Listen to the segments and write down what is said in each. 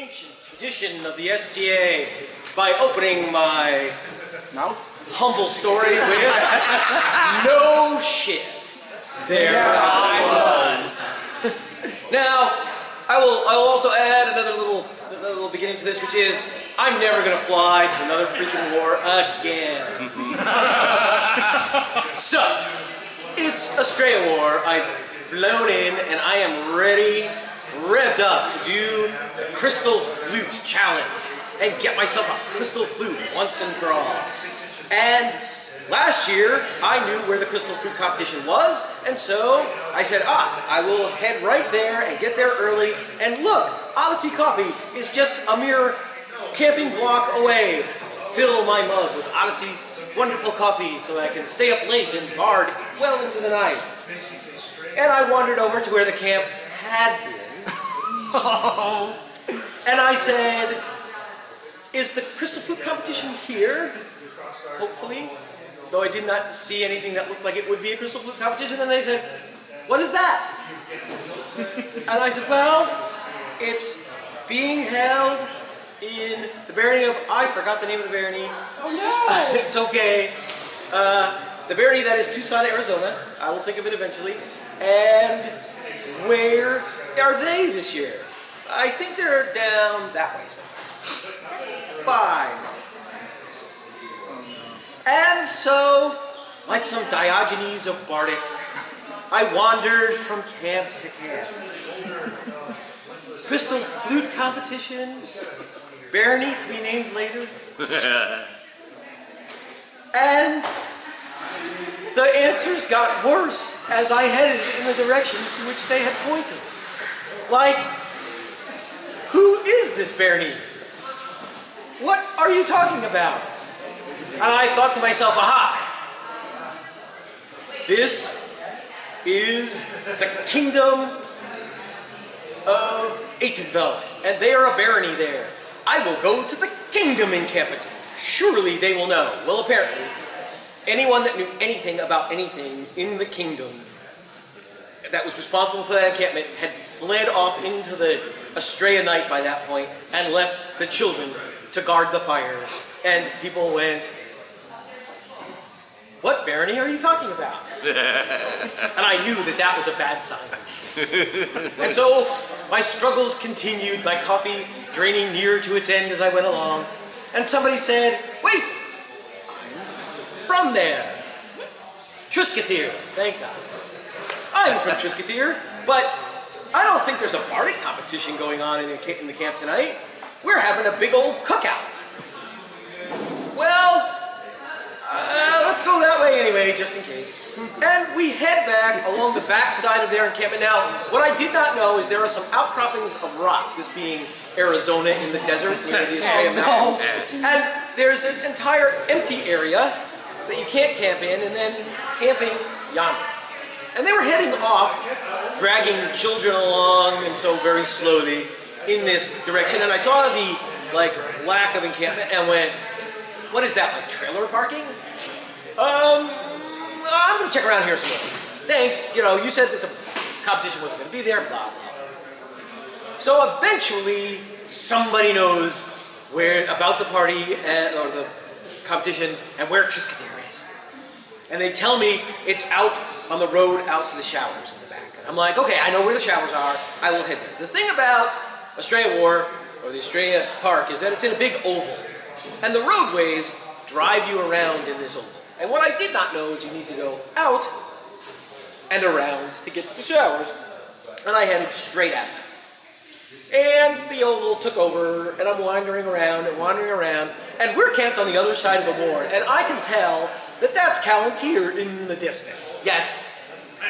ancient tradition of the SCA by opening my Mouth? humble story with no shit. There I was. now, I will. I will also add another little, another little beginning to this, which is I'm never gonna fly to another freaking war again. so, it's Estrella War. I've flown in, and I am ready, revved up to do the Crystal Flute Challenge and get myself a crystal flute once and for all. And last year, I knew where the Crystal Flute competition was, and so I said, ah, I will head right there and get there early. And look, Odyssey Coffee is just a mere camping block away. Fill my mug with Odyssey's wonderful coffee so I can stay up late and guard well into the night. And I wandered over to where the camp had been. and I said, is the Crystal Flute competition here? Hopefully. Though I did not see anything that looked like it would be a Crystal Flute competition. And they said, what is that? and I said, well, it's being held in the barony of, I forgot the name of the barony. Oh no! it's okay. Uh, the barony that is Tucson, Arizona. I will think of it eventually. And where are they this year? I think they're down that way somewhere. And so, like some Diogenes of Bardic, I wandered from camp to camp. Crystal flute competition, barony to be named later. And the answers got worse as I headed in the direction to which they had pointed. Like, who is this Bernie? What are you talking about? And I thought to myself, aha! This is the kingdom of Atenveldt, and they are a barony there. I will go to the kingdom in encampment. Surely they will know. Well, apparently, anyone that knew anything about anything in the kingdom that was responsible for that encampment had fled off into the Estrella night by that point and left the children to guard the fire. And people went, what barony are you talking about? and I knew that that was a bad sign. and so my struggles continued, my coffee draining near to its end as I went along. And somebody said, wait, from there. Tir Ysgithr, thank God. I'm from Tir Ysgithr, but I don't think there's a bardic competition going on in the, in the camp tonight. We're having a big old cookout. Well, uh, let's go that way anyway, just in case. And we head back along the back side of their encampment. Now, what I did not know is there are some outcroppings of rocks, this being Arizona in the desert near the Australian Oh, mountains. And there's an entire empty area that you can't camp in, and then camping yonder. And they were heading off, dragging children along, and so very slowly in this direction. And I saw the like lack of encampment and went, "What is that? Like trailer parking?" Um, I'm gonna check around here some more. Thanks. You know, you said that the competition wasn't gonna be there. Blah blah. So eventually, somebody knows where about the party and, or the competition and where Tir Ysgithr is. And they tell me it's out on the road out to the showers I'm like, okay, I know where the showers are. I will hit them. The thing about Estrella War or the Estrella Park is that it's in a big oval. And the roadways drive you around in this oval. And what I did not know is you need to go out and around to get to the showers. And I headed straight at it. And the oval took over, and I'm wandering around and wandering around, and we're camped on the other side of the war, and I can tell that that's Calontir in the distance. Yes,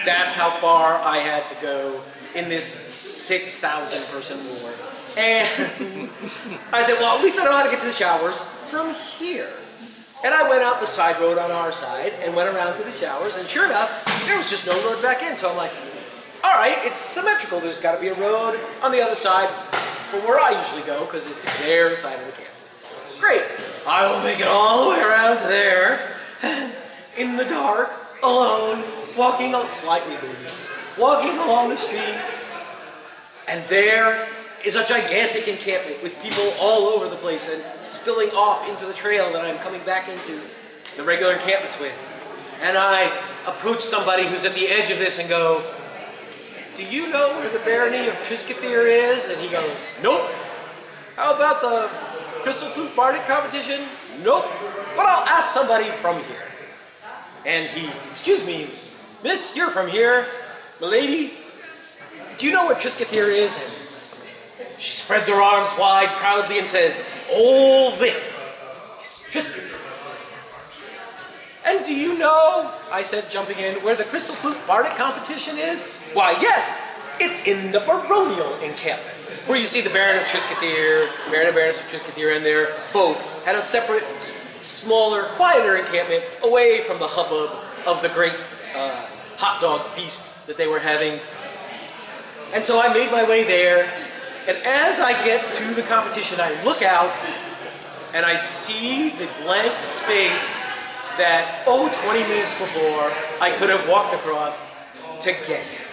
that's how far I had to go in this 6,000 person war. And I said, well, at least I know how to get to the showers from here. And I went out the side road on our side and went around to the showers, and sure enough, there was just no road back in. So I'm like, all right, it's symmetrical. There's got to be a road on the other side from where I usually go because it's their side of the camp. Great. I will make it all the way around to there in the dark, alone, walking on slightly gloomy, walking along the street, and there is a gigantic encampment with people all over the place and spilling off into the trail that I'm coming back into the regular encampments with. And I approach somebody who's at the edge of this and go, do you know where the barony of Tir Ysgithr is? And he goes, nope. How about the Crystal Flute Bardic competition? Nope. But I'll ask somebody from here. And he, excuse me, miss, you're from here. Milady, do you know where Tir Ysgithr is? And she spreads her arms wide proudly and says, all this is Tir Ysgithr. And do you know, I said jumping in, where the Crystal Flute Bardic competition is? Why yes, it's in the baronial encampment, where you see the Baron of Tir Ysgithr, Baron and Baroness of Tir Ysgithr and their folk had a separate, smaller, quieter encampment away from the hubbub of the great uh, hot dog feast that they were having. And so I made my way there, and as I get to the competition, I look out and I see the blank space that, oh, 20 minutes before, I could have walked across to get here.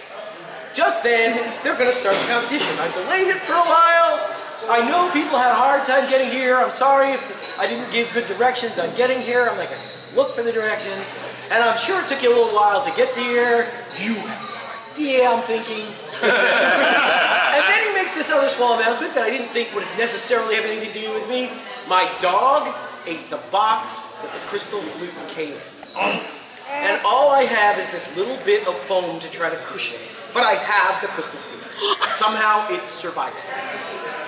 Just then, they're going to start the competition. I've delayed it for a while. I know people had a hard time getting here. I'm sorry if I didn't give good directions on getting here. I'm like, look for the directions. And I'm sure it took you a little while to get there. You have no idea, I'm thinking. and then he makes this other small announcement that I didn't think would necessarily have anything to do with me. My dog ate the box that the crystal flute came in. Oh. And all I have is this little bit of foam to try to cushion it. But I have the crystal flute. Somehow it survived.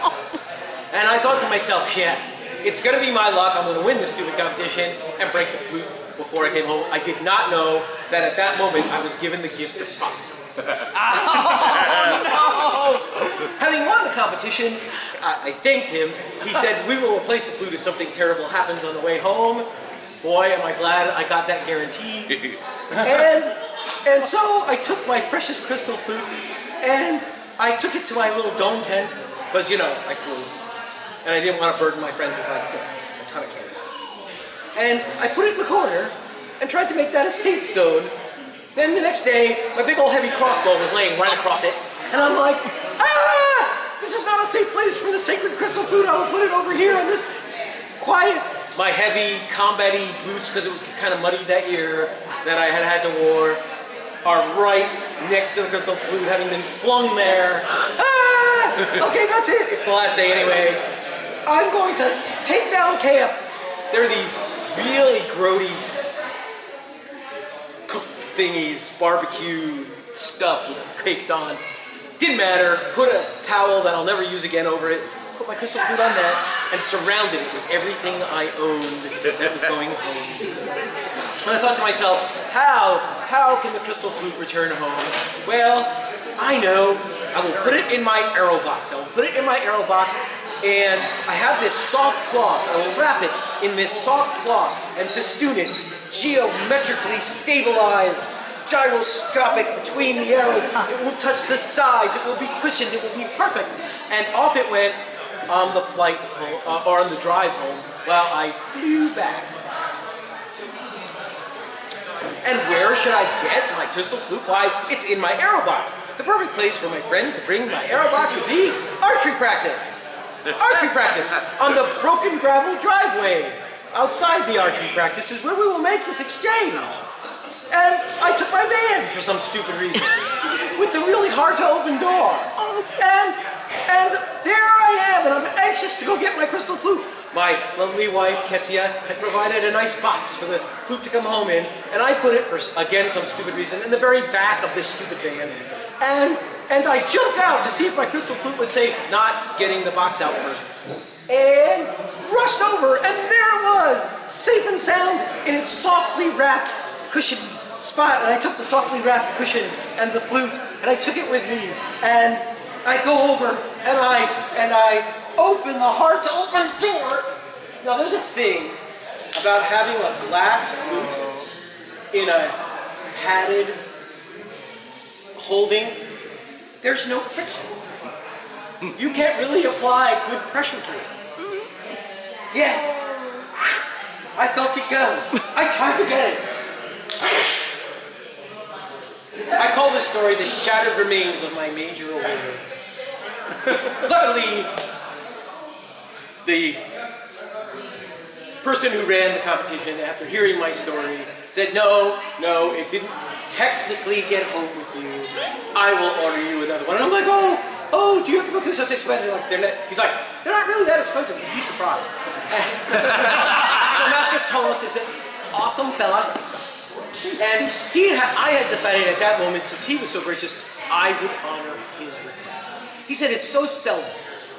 Oh. And I thought to myself, yeah, it's going to be my luck. I'm going to win this stupid competition and break the flute before I came home. I did not know that at that moment I was given the gift of prophecy. Oh, Having won the competition, I, I thanked him. He said, we will replace the flute if something terrible happens on the way home. Boy, am I glad I got that guarantee. and, and so I took my precious crystal flute and I took it to my little dome tent because, you know, I flew. And I didn't want to burden my friends with like And I put it in the corner and tried to make that a safe zone. Then the next day, my big old heavy crossbow was laying right across it. And I'm like, ah! This is not a safe place for the sacred crystal flute. I will put it over here on this quiet. My heavy combat boots, because it was kind of muddy that year that I had had to wear, are right next to the crystal flute, having been flung there. Ah! Okay, that's it. It's the last day anyway. I'm going to take down camp. There are these really grody thingies, barbecue stuff caked on. Didn't matter. Put a towel that I'll never use again over it. Put my crystal flute on that and surrounded it with everything I owned that was going home. And I thought to myself, how, how can the crystal flute return home? Well, I know. I will put it in my arrow box. I will put it in my arrow box and I have this soft cloth. I will wrap it in this soft cloth and festoon it geometrically stabilized gyroscopic between the arrows. It will touch the sides. It will be cushioned. It will be perfect. And off it went on the flight home, uh, or on the drive home while I flew back. And where should I get my crystal flute? Why, it's in my arrow box. The perfect place for my friend to bring my arrow box would be archery practice. Archery practice on the broken gravel driveway. Outside the archery practice is where we will make this exchange. And I took my van for some stupid reason. with the really hard to open door. And and there I am, and I'm anxious to go get my crystal flute. My lovely wife, Ketsia, had provided a nice box for the flute to come home in, and I put it, for, again, some stupid reason, in the very back of this stupid van. And, and I jumped out to see if my crystal flute was safe, not getting the box out first. And rushed over, and there it was, safe and sound in its softly wrapped, cushioned spot. And I took the softly wrapped cushion and the flute, and I took it with me. And I go over and I and I open the hard to open door. Now there's a thing about having a glass flute in a padded holding. There's no friction. You can't really apply good pressure to it. Yeah. I felt it go. I tried to get it. I call this story the shattered remains of my major award. Luckily, the person who ran the competition, after hearing my story, said, no, no, it didn't technically get home with you. I will order you another one. And I'm like, oh, oh, do you have to go through such expensive? Like, they're not, he's like, they're not really that expensive. You'd be surprised. so Master Thomas is an awesome fella. And he ha- I had decided at that moment, since he was so gracious, I would honor his request. He said it's so seldom,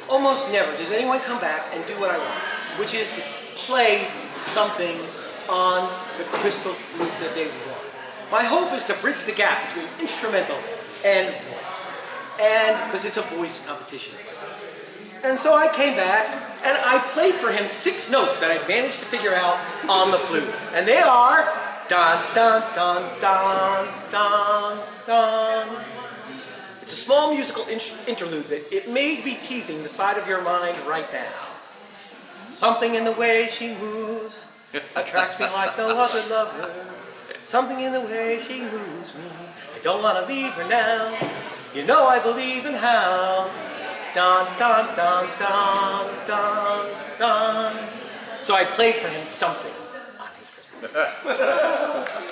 almost never, does anyone come back and do what I want, which is to play something on the crystal flute that they want. My hope is to bridge the gap between instrumental and voice. And because it's a voice competition. And so I came back and I played for him six notes that I managed to figure out on the flute. And they are dun dun dun dun dun dun. It's a small musical interlude that it may be teasing the side of your mind right now. Something in the way she moves attracts me like no other lover. Something in the way she moves me. I don't want to leave her now. You know I believe in how. Dun dun dun dun dun dun. So I played for him something on his Christmas.